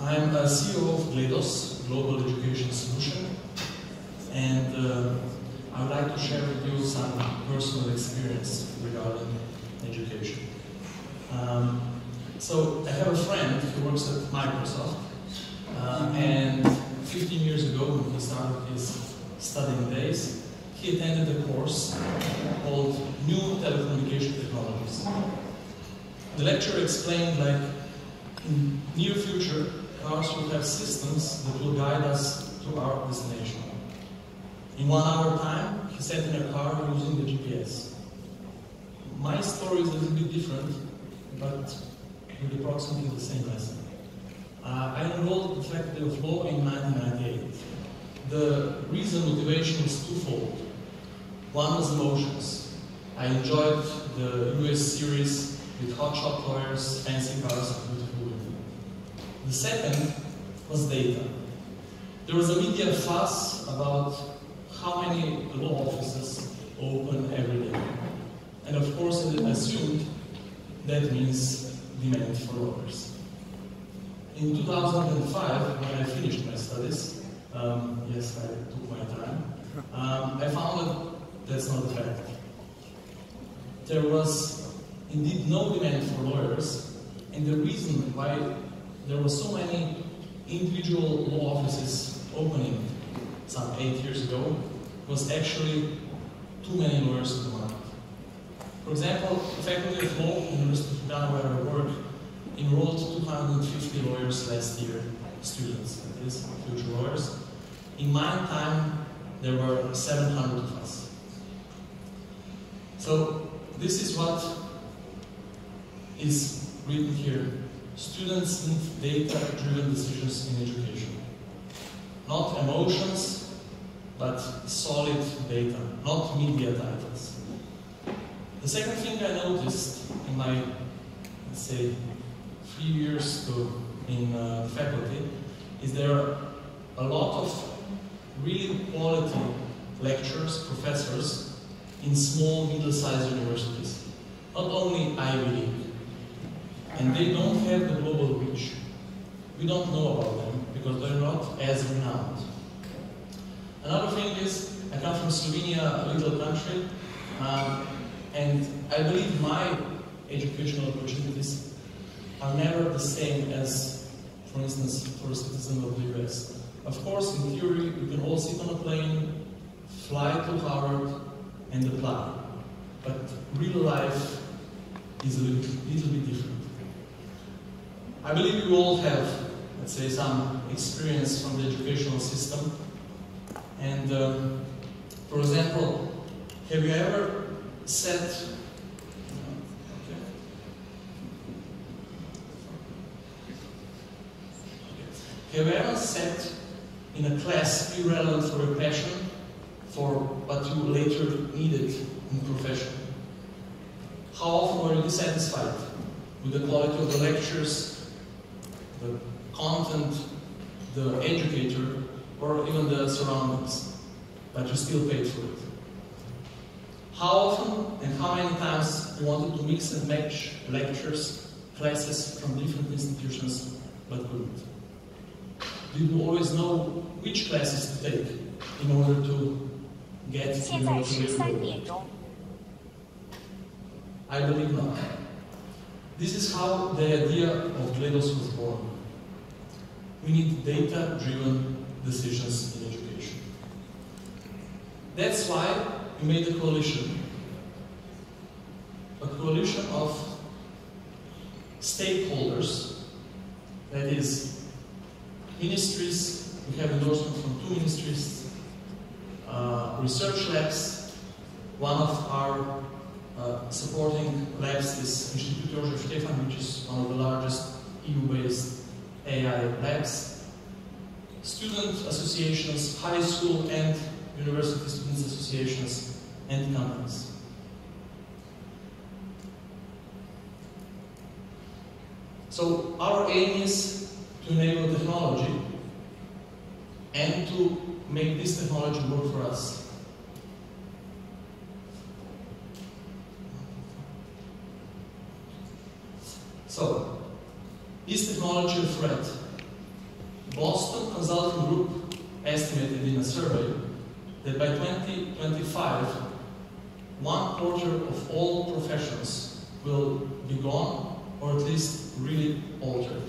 I'm a CEO of GLEDOS, Global Education Solution, and uh, I would like to share with you some personal experience regarding education. Um, so I have a friend who works at Microsoft, uh, and 15 years ago when he started his studying days, he attended a course called New Telecommunication Technologies. The lecturer explained like in near future cars will have systems that will guide us to our destination. In one hour time, he sat in a car using the GPS. My story is a little bit different, but with approximately the same lesson. Uh, I enrolled at the Faculty of Law in 1998. The reason, motivation is twofold. One was emotions. I enjoyed the US series with hotshot lawyers, fancy cars, and beautiful. The second was data. There was a media fuss about how many law offices open every day. And of course, I assumed that means demand for lawyers. In 2005, when I finished my studies, um, yes, I took my time, um, I found that that's not the fact. There was indeed no demand for lawyers, and the reason why there were so many individual law offices opening some eight years ago was actually too many lawyers in the market. For example, the Faculty of Law, University of where I work, enrolled 250 lawyers last year, students, that is, future lawyers. In my time, there were 700 of us. So this is what is written here. Students need data-driven decisions in education. Not emotions, but solid data, not media titles. The second thing I noticed in my, let's say, three years to, in uh, faculty is there are a lot of really quality lecturers, professors in small, middle-sized universities. Not only Ivy League. And they don't have the global reach. We don't know about them because they're not as renowned. Another thing is, I come from Slovenia, a little country, um, and I believe my educational opportunities are never the same as, for instance, for a citizen of the US. Of course, in theory, we can all sit on a plane, fly to Harvard, and apply. But real life is a little, little bit different. I believe you all have, let's say, some experience from the educational system. And, um, for example, have you ever sat Have you ever sat in a class irrelevant for your passion, for what you later needed in profession? How often were you dissatisfied with the quality of the lectures, the content, the educator, or even the surroundings, but you still paid for it. How often and how many times you wanted to mix and match lectures, classes from different institutions, but couldn't. Did you always know which classes to take in order to get to order to I believe not. This is how the idea of GLEDOS was born. We need data-driven decisions in education. That's why we made a coalition. A coalition of stakeholders, that is, ministries, we have endorsement from two ministries, uh, research labs, one of our uh, supporting labs is Institut Jožef Stefan, which is one of the largest EU-based AI labs. Student associations, high school and university students associations, and companies. So our aim is to enable technology and to make this technology work for us. So, is technology a threat? Boston Consulting Group estimated in a survey that by 2025, one quarter of all professions will be gone or at least really altered.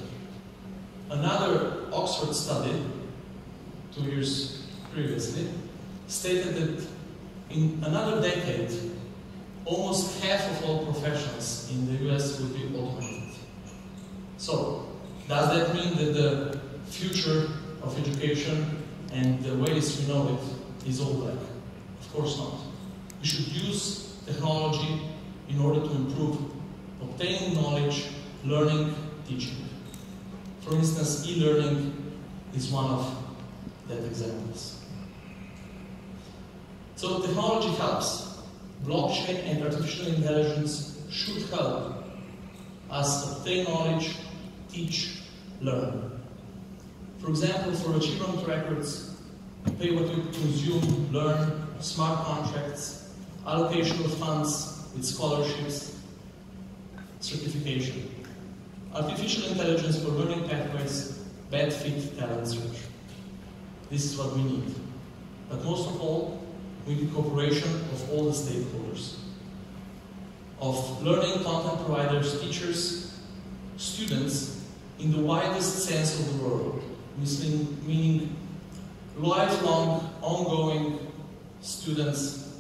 Another Oxford study, two years previously, stated that in another decade, almost half of all professions in the US will be. So, does that mean that the future of education and the ways we know it is all black? Of course not. We should use technology in order to improve obtaining knowledge, learning, teaching. For instance, e-learning is one of that examples. So technology helps. Blockchain and artificial intelligence should help us obtain knowledge, teach, learn. For example, for achievement records, pay what you consume, learn, smart contracts, allocation of funds with scholarships, certification. Artificial intelligence for learning pathways, bad fit talent search. This is what we need. But most of all, we need cooperation of all the stakeholders. Of learning content providers, teachers, students, in the widest sense of the word, meaning lifelong, ongoing students.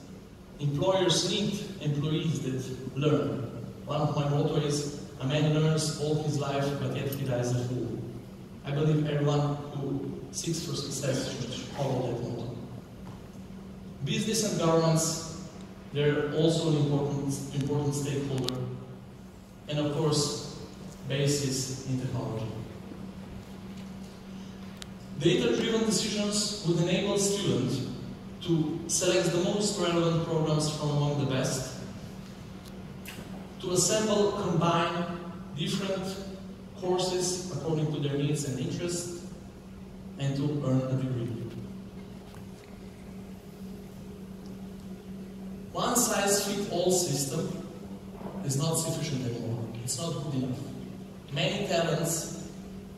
Employers need employees that learn. One of my motto is, a man learns all his life, but yet he dies a fool. I believe everyone who seeks for success should follow that motto. Business and governments, they're also an important, important stakeholder. And of course, basis in technology. Data-driven decisions would enable students to select the most relevant programs from among the best, to assemble, combine different courses according to their needs and interests, and to earn a degree. One size fits all system is not sufficient anymore. It's not good enough. Many talents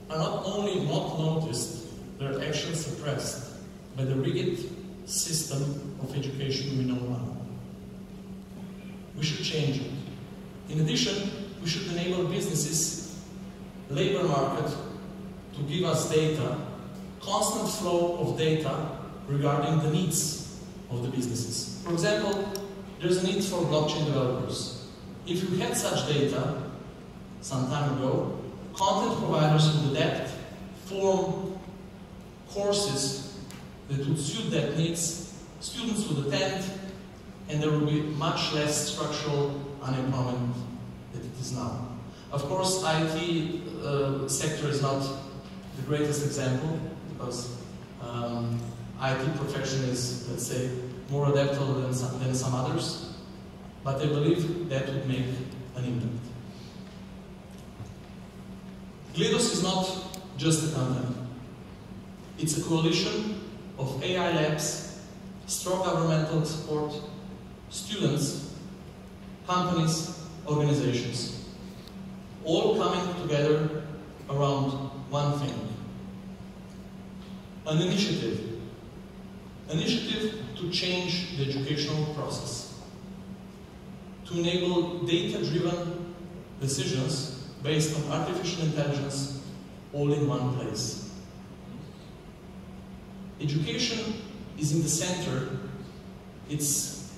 are not only not noticed, they're actually suppressed by the rigid system of education we know now. We should change it. In addition, we should enable businesses, labor market, to give us data, constant flow of data regarding the needs of the businesses. For example, there's a need for blockchain developers. If you had such data some time ago, content providers would adapt, form courses that would suit that needs, students would attend, and there would be much less structural unemployment than it is now. Of course, IT uh, sector is not the greatest example because um, IT profession is, let's say, more adaptable than some, than some others, but I believe that would make an impact. GLEDOS is not just a company. It's a coalition of AI labs, strong governmental support, students, companies, organizations, all coming together around one thing. An initiative. An initiative to change the educational process. To enable data-driven decisions based on artificial intelligence all in one place. Education is in the center. It's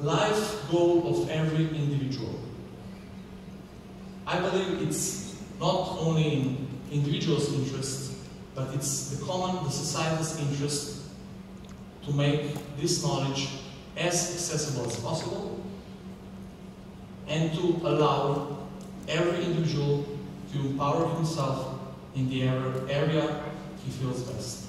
life goal of every individual. I believe it's not only in individual's interest, but it's the common, the society's interest to make this knowledge as accessible as possible and to allow every individual to empower himself in the area he feels best.